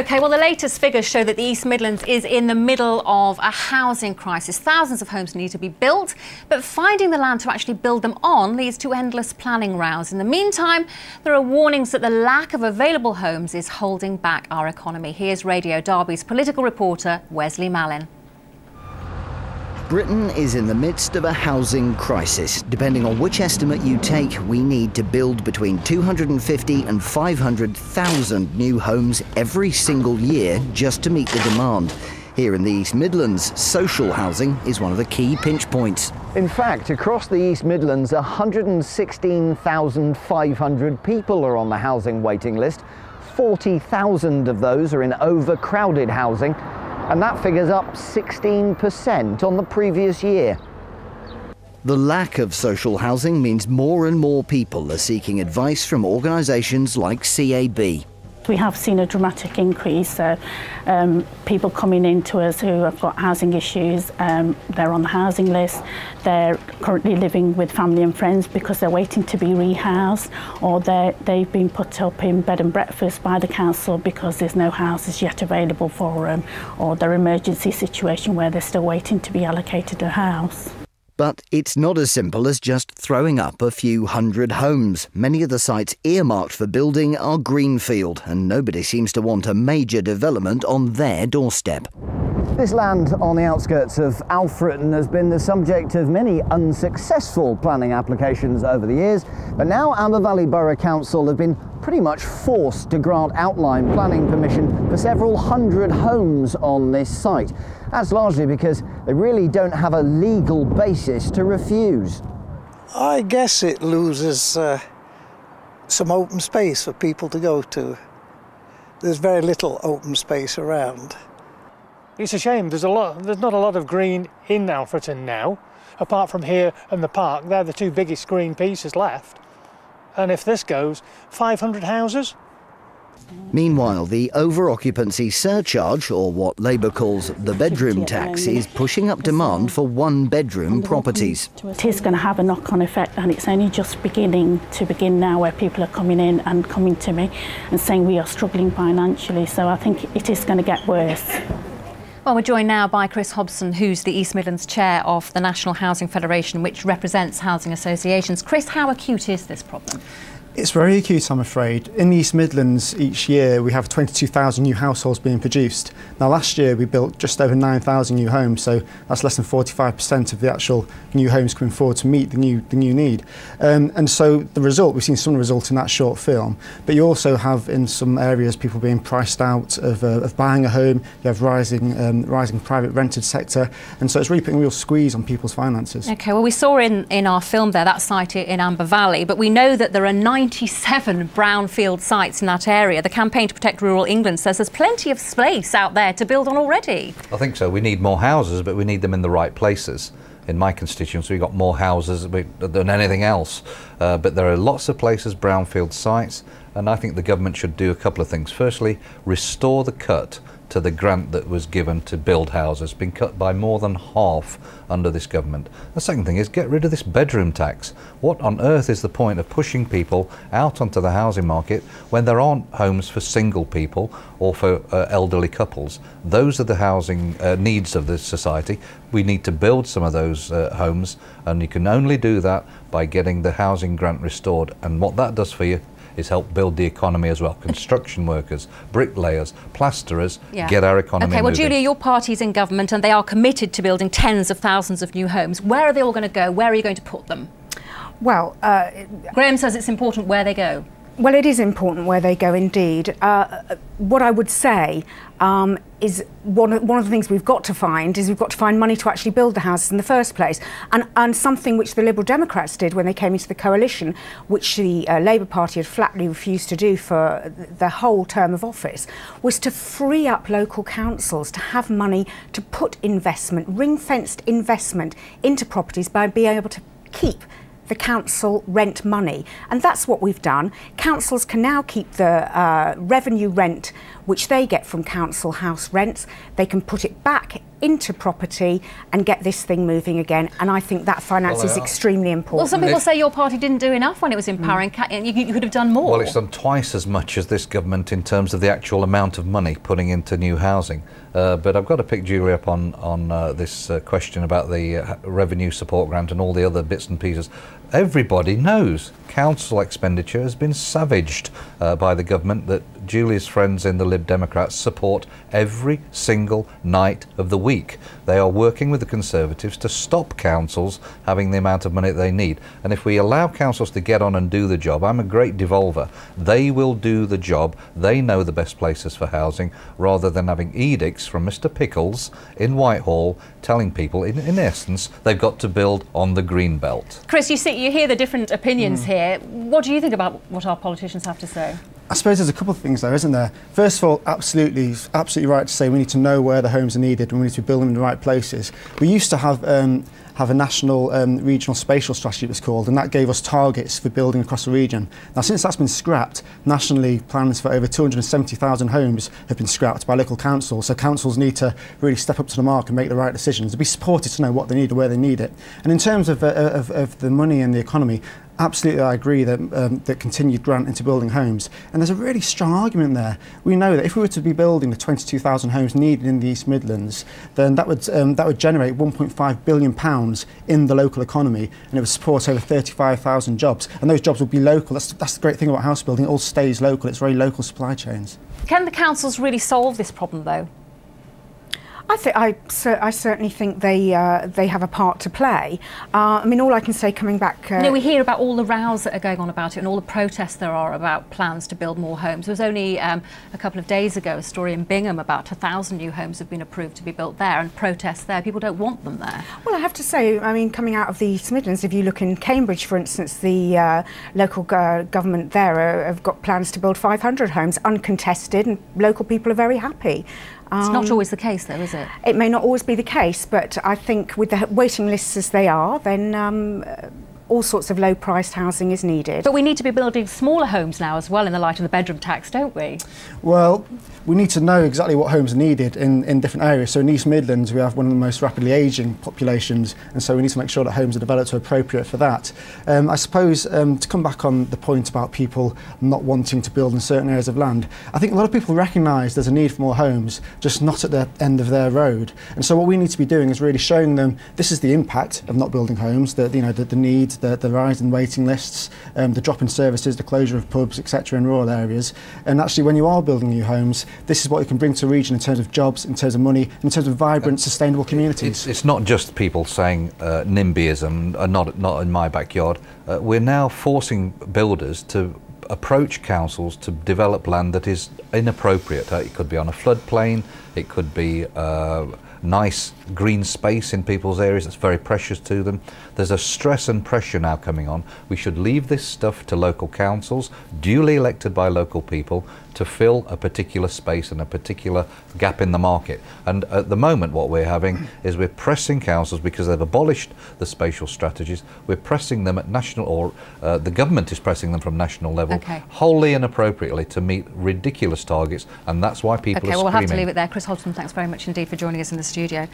OK, well, the latest figures show that the East Midlands is in the middle of a housing crisis. Thousands of homes need to be built, but finding the land to actually build them on leads to endless planning rows. In the meantime, there are warnings that the lack of available homes is holding back our economy. Here's Radio Derby's political reporter, Wesley Mallin. Britain is in the midst of a housing crisis. Depending on which estimate you take, we need to build between 250 and 500,000 new homes every single year just to meet the demand. Here in the East Midlands, social housing is one of the key pinch points. In fact, across the East Midlands, 116,500 people are on the housing waiting list. 40,000 of those are in overcrowded housing and that figure's up 16% on the previous year. The lack of social housing means more and more people are seeking advice from organisations like CAB. We have seen a dramatic increase, so um, people coming in to us who have got housing issues, um, they're on the housing list, they're currently living with family and friends because they're waiting to be rehoused, or they've been put up in bed and breakfast by the council because there's no houses yet available for them, or their emergency situation where they're still waiting to be allocated a house. But it's not as simple as just throwing up a few hundred homes. Many of the sites earmarked for building are greenfield, and nobody seems to want a major development on their doorstep. This land on the outskirts of Alfreton has been the subject of many unsuccessful planning applications over the years, but now Amber Valley Borough Council have been pretty much forced to grant outline planning permission for several hundred homes on this site. That's largely because they really don't have a legal basis to refuse. I guess it loses uh, some open space for people to go to. There's very little open space around. It's a shame. There's a lot. There's not a lot of green in Alfreton now, apart from here and the park. They're the two biggest green pieces left. And if this goes, 500 houses. Meanwhile, the over-occupancy surcharge, or what Labour calls the bedroom tax, is pushing up demand for one-bedroom properties. It is going to have a knock-on effect, and it's only just beginning to begin now where people are coming in and coming to me and saying we are struggling financially, so I think it is going to get worse. Well, we're joined now by Chris Hobson, who's the East Midlands chair of the National Housing Federation, which represents housing associations. Chris, how acute is this problem? It's very acute, I'm afraid. In the East Midlands each year we have 22,000 new households being produced. Now last year we built just over 9,000 new homes, so that's less than 45% of the actual new homes coming forward to meet the new, the new need. Um, and so the result, we've seen some result in that short film, but you also have in some areas people being priced out of, uh, of buying a home, you have rising, um, rising private rented sector, and so it's really putting a real squeeze on people's finances. Okay, well we saw in, in our film there that site in Amber Valley, but we know that there are nine 97 brownfield sites in that area. The Campaign to Protect Rural England says there's plenty of space out there to build on already. I think so. We need more houses, but we need them in the right places. In my constituency, we've got more houses than anything else. Uh, but there are lots of places, brownfield sites, and I think the government should do a couple of things. Firstly, restore the cut to the grant that was given to build houses, been cut by more than half under this government. The second thing is get rid of this bedroom tax. What on earth is the point of pushing people out onto the housing market when there aren't homes for single people or for uh, elderly couples? Those are the housing uh, needs of this society. We need to build some of those uh, homes and you can only do that by getting the housing grant restored and what that does for you is help build the economy as well. Construction workers, bricklayers, plasterers, yeah. get our economy Okay, well, moving. Julia, your party's in government and they are committed to building tens of thousands of new homes. Where are they all going to go? Where are you going to put them? Well, uh, Graham says it's important where they go. Well, it is important where they go indeed. Uh, what I would say um, is one of, one of the things we've got to find is we've got to find money to actually build the houses in the first place. And, and something which the Liberal Democrats did when they came into the coalition, which the uh, Labour Party had flatly refused to do for the whole term of office, was to free up local councils to have money to put investment, ring-fenced investment into properties by being able to keep the council rent money. And that's what we've done. Councils can now keep the uh, revenue rent which they get from council house rents. They can put it back into property and get this thing moving again. And I think that finance Well, is are. extremely important. Well, some people If- say your party didn't do enough when it was in power, and and you, you could have done more. Well, it's done twice as much as this government in terms of the actual amount of money putting into new housing. Uh, but I've got to pick Julie up on on uh, this uh, question about the uh, revenue support grant and all the other bits and pieces. Everybody knows council expenditure has been savaged uh, by the government that Julie's friends in the Lib Democrats support every single night of the week. They are working with the Conservatives to stop councils having the amount of money they need. And if we allow councils to get on and do the job, I'm a great devolver. They will do the job. They know the best places for housing rather than having edicts from Mr. Pickles in Whitehall telling people, in, in essence, they've got to build on the green belt. Chris, you see, you hear the different opinions hmm. here. What do you think about what our politicians have to say? I suppose there's a couple of things there, isn't there? First of all, absolutely, absolutely right to say we need to know where the homes are needed and we need to build them in the right places. We used to have um, have a national um, regional spatial strategy it was called and that gave us targets for building across the region. Now since that's been scrapped, nationally plans for over 270,000 homes have been scrapped by local councils so councils need to really step up to the mark and make the right decisions to be supported to know what they need and where they need it. And in terms of, uh, of, of the money and the economy, Absolutely, I agree that, um, that continued grant into building homes. And there's a really strong argument there. We know that if we were to be building the 22,000 homes needed in the East Midlands, then that would, um, that would generate 1.5 billion pounds in the local economy and it would support over 35,000 jobs. And those jobs would be local. That's, that's the great thing about house building. It all stays local. It's very local supply chains. Can the councils really solve this problem, though? I, th- I, cer- I certainly think they uh, they have a part to play. Uh, I mean, all I can say coming back. Uh, know, we hear about all the rows that are going on about it and all the protests there are about plans to build more homes. There was only um, a couple of days ago a story in Bingham about a thousand new homes have been approved to be built there and protests there. People don't want them there. Well, I have to say, I mean, coming out of the East Midlands, if you look in Cambridge, for instance, the uh, local go- government there uh, have got plans to build 500 homes, uncontested, and local people are very happy. It's not Um, always the case, though, is it? It may not always be the case, but I think with the waiting lists as they are, then um, all sorts of low-priced housing is needed. But we need to be building smaller homes now as well in the light of the bedroom tax, don't we? Well, we need to know exactly what homes are needed in, in different areas. So in East Midlands, we have one of the most rapidly ageing populations, and so we need to make sure that homes are developed to appropriate for that. Um, I suppose um, to come back on the point about people not wanting to build in certain areas of land, I think a lot of people recognise there's a need for more homes, just not at the end of their road. And so what we need to be doing is really showing them this is the impact of not building homes, the, you know, the, the need, the, the rise in waiting lists, um, the drop in services, the closure of pubs, etc. in rural areas. And actually, when you are building new homes, this is what it can bring to a region in terms of jobs, in terms of money, in terms of vibrant, sustainable communities. It's, it's not just people saying uh, NIMBYism, uh, not, not in my backyard. Uh, we're now forcing builders to approach councils to develop land that is inappropriate. Uh, it could be on a floodplain, it could be uh, nice green space in people's areas that's very precious to them. There's a stress and pressure now coming on. We should leave this stuff to local councils, duly elected by local people, to fill a particular space and a particular gap in the market. And at the moment, what we're having is we're pressing councils because they've abolished the spatial strategies. We're pressing them at national, or uh, the government is pressing them from national level, Okay. wholly inappropriately to meet ridiculous targets, and that's why people Okay, are well, we'll screaming. have to leave it there. Chris thanks very much indeed for joining us in the studio.